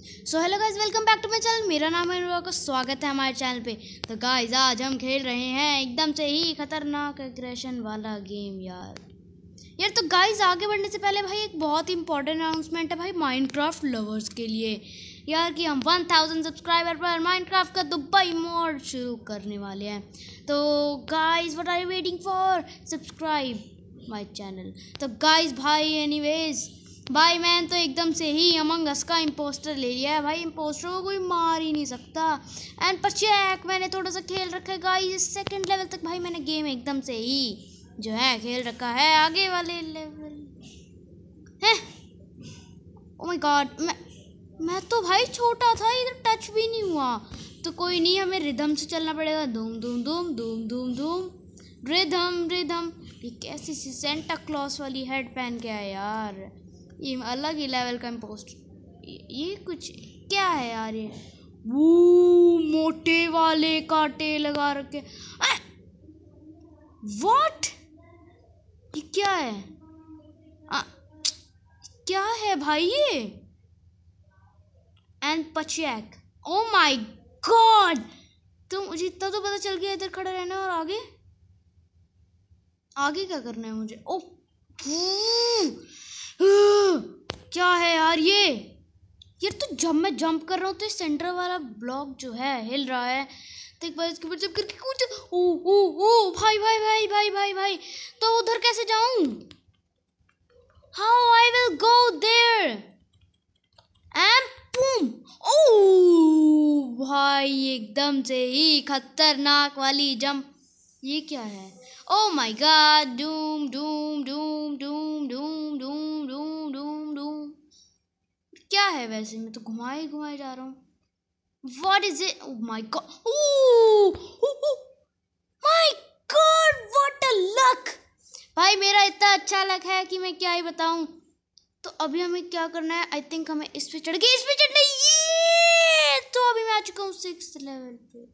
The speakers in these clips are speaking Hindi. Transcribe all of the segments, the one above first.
So hello guys welcome back to my channel मेरा नाम है अनुराग स्वागत है हमारे चैनल पे। तो गाइज़ आज हम खेल रहे हैं एकदम से ही खतरनाक एग्रेशन वाला गेम यार। यार तो गाइज़ आगे बढ़ने से पहले भाई एक बहुत इंपॉर्टेंट अनाउंसमेंट है भाई माइनक्राफ्ट लवर्स के लिए। यार, कि हम वन थाउज़ेंड सब्सक्राइबर पर माइनक्राफ्ट का दुबई मोड शुरू करने वाले हैं। तो guys what are you waiting for subscribe my channel तो गाइज़ भाई एनीवेज भाई, मैंने तो एकदम से ही अमंग अस का इम्पोस्टर ले लिया है भाई। इम्पोस्टर को कोई मार ही नहीं सकता। एंड पचैक मैंने थोड़ा सा खेल रखा है गाइस सेकंड लेवल तक भाई मैंने गेम एकदम से ही जो है खेल रखा है। आगे वाले लेवल है? ओ माय गॉड मैं मैं तो भाई छोटा था, इधर टच भी नहीं हुआ। तो कोई नहीं, हमें रिदम से चलना पड़ेगा। धूम धूम धूम धूम धूम धूम। रिदम रिदम ये कैसी सी सेंटा क्लॉस वाली हेड पहन के है यार? ये अलग ही लेवल का पोस्ट ये कुछ क्या है यार ये? वो मोटे वाले कांटे लगा रखे। वॉट ये क्या है? आ, क्या है भाई ये? एंड पचैक ओ माय गॉड तो मुझे इतना तो पता चल गया इधर खड़ा रहना और आगे? आगे क्या करना है मुझे? ओ क्या है यार ये? यार तो जब मैं जंप कर रहा हूँ तो सेंटर वाला ब्लॉक जो है, हिल रहा है। तो एक बार इसके ऊपर जब करके कुछ ओ ओ ओ, भाई भाई भाई भाई भाई भाई। तो उधर कैसे जाऊँ? How I will go there and boom oh, भाई, एकदम से ही खतरनाक वाली जंप ये क्या है? ओ my god doom doom doom doom doom doom doom doom doom क्या है वैसे? मैं तो घुमाए घुमाए जा रहा हूँ। What is it my god my god what a luck भाई, मेरा इतना अच्छा लक है कि मैं क्या ही बताऊँ। तो अभी हमें क्या करना है? आई थिंक हमें इस पे चढ़ गए इस पे चढ़ना ये! तो अभी मैं आ चुका हूँ सिक्स लेवल पे।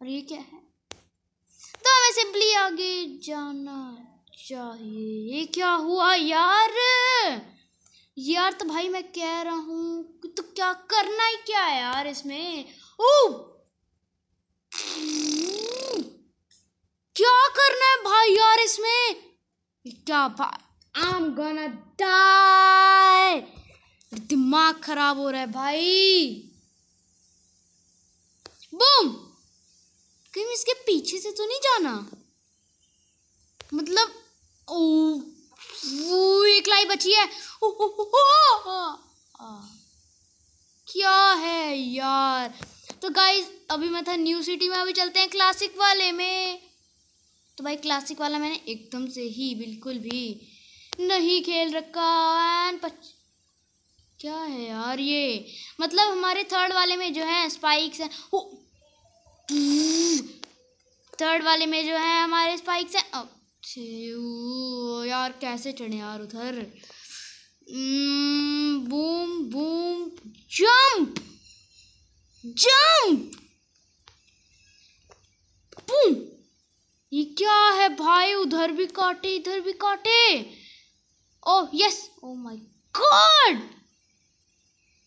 और ये क्या है? तो हमें सिंपली आगे जाना चाहिए। ये क्या हुआ यार? यार तो भाई मैं कह रहा हूँ तो क्या करना ही क्या है यार इसमें? ओ क्या करना है भाई यार इसमें? क्या भाई आई एम गोना डाई दिमाग खराब हो रहा है भाई। बूम कहीं इसके पीछे से तो नहीं जाना? मतलब ओ वो एक लाई बची है। ओ, ओ, ओ, ओ, आ, क्या है यार? तो गाइस अभी मैं था न्यू सिटी में अभी चलते हैं क्लासिक वाले में। तो भाई क्लासिक वाला मैंने एकदम से ही बिल्कुल भी नहीं खेल रखा। एंड पच क्या है यार ये? मतलब हमारे थर्ड वाले में जो है स्पाइक्स हैं थर्ड वाले में जो है हमारे स्पाइक्स हैं। यार कैसे चढ़े यार उधर? Boom boom jump jump boom ये क्या है भाई? उधर भी काटे, इधर भी काटे। Oh yes oh my god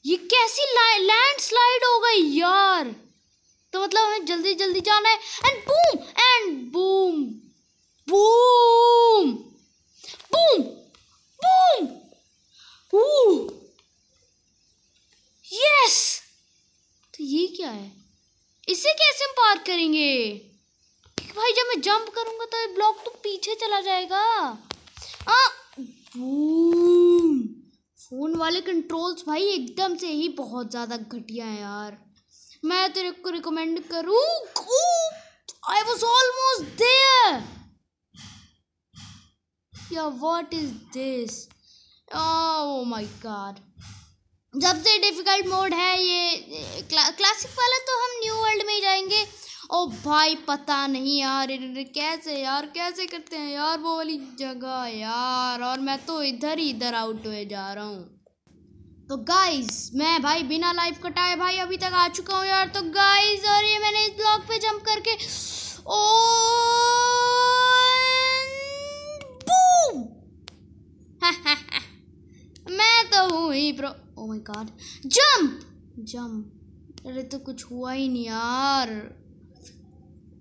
ये कैसी लैंड स्लाइड हो गई यार। तो मतलब हमें जल्दी जल्दी जाना है। And boom and boom boom boom boom yes तो ये क्या है? इसे कैसे हम पार करेंगे? भाई जब मैं जंप करूँगा तो ये ब्लॉक तो पीछे चला जाएगा। आ बूम फ़ोन वाले कंट्रोल्स भाई एकदम से ही बहुत ज़्यादा घटिया है यार। मैं तेरे को रिकमेंड करूँ? आई वॉज़ ऑलमोस्ट देयर या what is this oh my god सबसे डिफ़िकल्ट मोड है ये क्ला, क्लासिक वाला तो हम न्यू वर्ल्ड में ही जाएँगे। ओ भाई पता नहीं यार कैसे यार कैसे करते हैं यार वो वाली जगह यार। और मैं तो इधर ही इधर आउट हुए जा रहा हूँ। तो गाइस मैं भाई बिना लाइफ कटाए भाई अभी तक आ चुका हूँ यार तो गाइस और ये मैंने इस ब्लॉक पे जंप करके ओ मैं तो हूँ ही pro oh my god jump jump अरे तो कुछ हुआ ही नहीं यार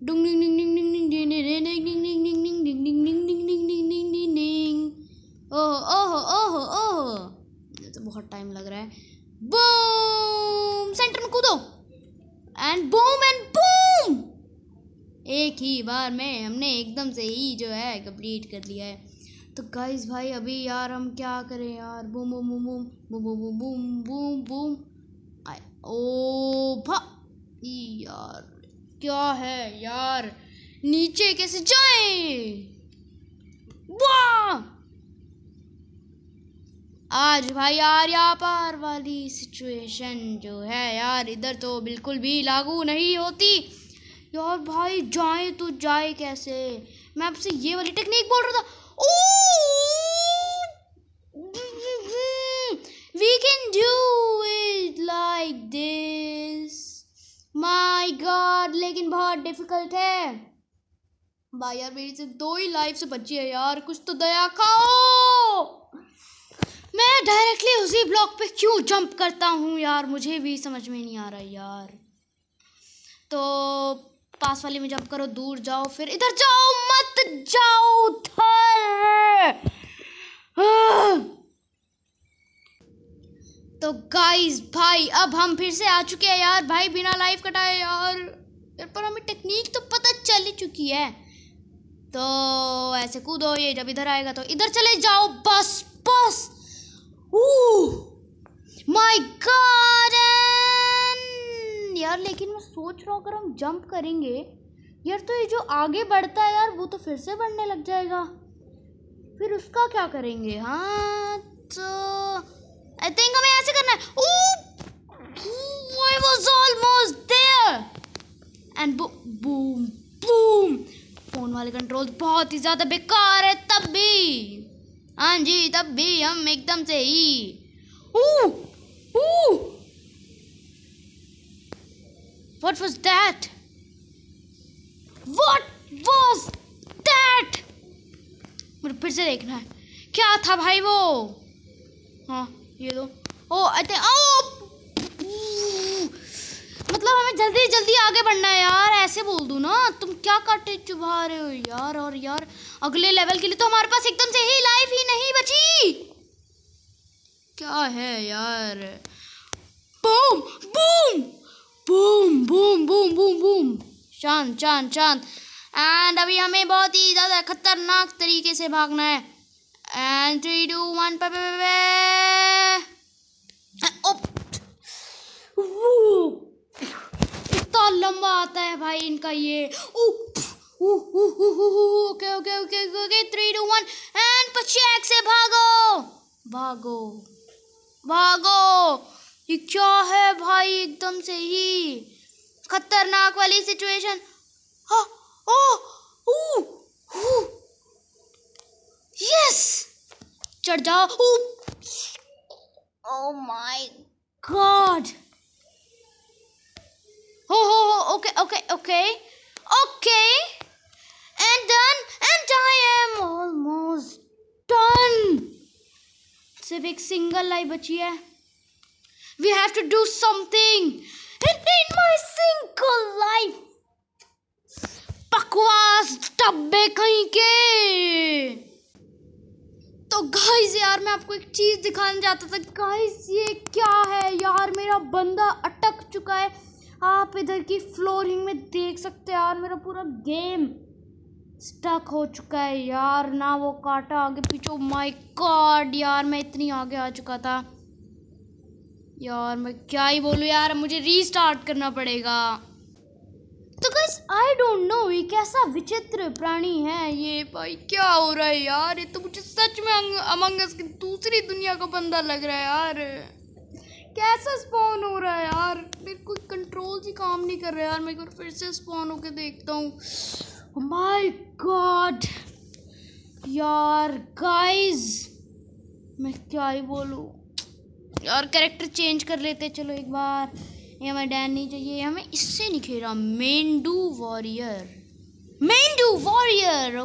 डुंग डिंग डिंग डिंग डिंग डिंग एक बार में हमने एकदम से ही जो है कंप्लीट कर लिया है। तो गाइस भाई, अभी यार हम क्या करें यार? Boom boom boom boom boom boom boom boom boom आए ओ, भा यार, क्या है यार? नीचे कैसे जाए? वाह! आज भाई यार, यहाँ पर वाली सिचुएशन जो है यार, इधर तो बिल्कुल भी लागू नहीं होती। यार भाई जाए तो जाए कैसे? मैं आपसे ये वाली टेक्निक बोल रहा था। ओ! We can do it like this my god लेकिन बहुत डिफ़िकल्ट है। भाई यार, मेरी सिर्फ़ दो ही लाइफ से बची है यार। कुछ तो दया खाओ। मैं डायरेक्टली उसी ब्लॉक पे क्यों जंप करता हूँ यार? मुझे भी समझ में नहीं आ रहा यार। तो पास वाली में जंप करो, दूर जाओ, फिर इधर जाओ, मत जाओ, उधर। तो गाइस भाई, अब हम फिर से आ चुके हैं यार। भाई, बिना लाइफ कटाए यार। पर हमें टेक्निक तो पता चल ही चुकी है। तो ऐसे कूदो, ये जब इधर आएगा तो इधर चले जाओ। बस बस। माय गॉड यार, लेकिन मैं सोच रहा हूँ, अगर हम जंप करेंगे, यार तो ये जो आगे बढ़ता है यार, वो तो फिर से बढ़ने लग जाएगा। फिर उसका क्या करेंगे? हाँ तो आई थिंक हमें ऐसे करना है। Almost there and boom boom phone वाले कंट्रोल बहुत ही ज़्यादा बेकार है, तब भी। हाँ जी, तब भी हम एकदम से ही। What was that? What was that? मुझे फिर से देखना है। क्या था भाई वो? हाँ ये दो ओ अरे ओ मतलब हमें जल्दी जल्दी आगे बढ़ना है यार, ऐसे बोल दूँ ना। तुम क्या काटे चुभा रहे हो यार, और यार, अगले लेवल के लिए तो हमारे पास एकदम से ही लाइफ ही नहीं बची। क्या है यार? Boom boom boom boom boom boom boom शांत शांत शांत. एंड अभी हमें बहुत ही ज़्यादा खतरनाक तरीके से भागना है. एंड थ्री टू वन पे इतना लंबा आता है भाई इनका ये. Okay okay okay okay three two one and पचैक से भागो. भागो. भागो. ये क्या है भाई एकदम से ही? खतरनाक वाली सिचुएशन हाँ ओ यस चढ़ जाओ ओ। माय गॉड हो हो हो okay okay okay okay and done and I am almost done सिर्फ़ एक सिंगल लाइफ बची है। We have to do something in in my single life बकवास डब्बे कहीं के। तो गाइस यार, मैं आपको एक चीज़ दिखाने जाता था। गाइस ये क्या है? यार, मेरा बंदा अटक चुका है। आप इधर की फ्लोरिंग में देख सकते हैं, यार, मेरा पूरा गेम स्टक हो चुका है। यार, ना वो काटा, आगे पीछे। माय गॉड यार, मैं इतनी आगे आ चुका था। यार, मैं क्या ही बोलूँ यार मुझे रीस्टार्ट करना पड़ेगा। तो गैस आई डोंट नो ये कैसा विचित्र प्राणी है ये भाई, क्या हो रहा है यार? ये तो मुझे सच में अमंगस की दूसरी दुनिया का बंदा लग रहा है यार। कैसा स्पॉन हो रहा है यार? मेरे को कंट्रोल ही काम नहीं कर रहा है यार, मैं फिर से स्पॉन होके देखता हूँ। माय गॉड यार गाइस मैं क्या ही बोलूँ? यार कैरेक्टर चेंज कर लेते चलो एक बार। ये हमें डैन नहीं चाहिए हमें इससे नहीं खेला मेंडू वॉरियर मेंडू वॉरियर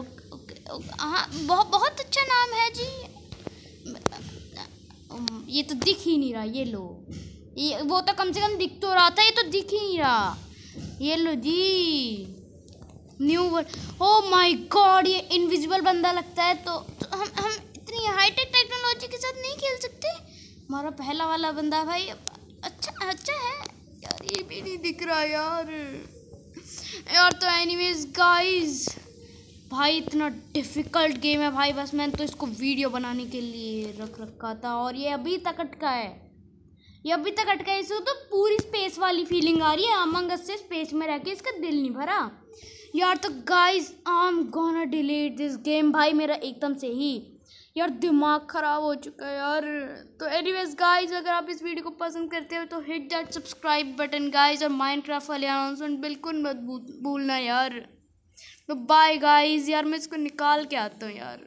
हाँ बहुत बहुत अच्छा नाम है जी। ये तो दिख ही नहीं रहा ये लो। ये वो तो कम से कम दिख तो रहा था ये तो दिख ही नहीं रहा। ये लो जी। New world oh my god ये इनविजिबल बंदा लगता है तो, तो हम हम इतनी हाईटेक टेक्नोलॉजी के साथ नहीं खेल सकते? हमारा पहला वाला बंदा भाई अच्छा अच्छा है। यार, ये भी नहीं दिख रहा यार। यार तो एनीवेज गाइस भाई इतना डिफ़िकल्ट गेम है भाई। बस मैंने तो इसको वीडियो बनाने के लिए रख रखा था और ये अभी तक अटका है। ये अभी तक अटका है इसको तो पूरी स्पेस वाली फीलिंग आ रही है। अमंग से स्पेस में रह के इसका दिल नहीं भरा। यार तो guys I am gonna delete this game भाई मेरा एकदम से ही यार दिमाग ख़राब हो चुका है यार। तो एनीवेज गाइस अगर आप इस वीडियो को पसंद करते हो तो hit that subscribe button guys और माइनक्राफ्ट वाले अनाउंसमेंट बिल्कुल मत भूलना यार। तो बाय गाइस यार, मैं इसको निकाल के आता हूँ यार।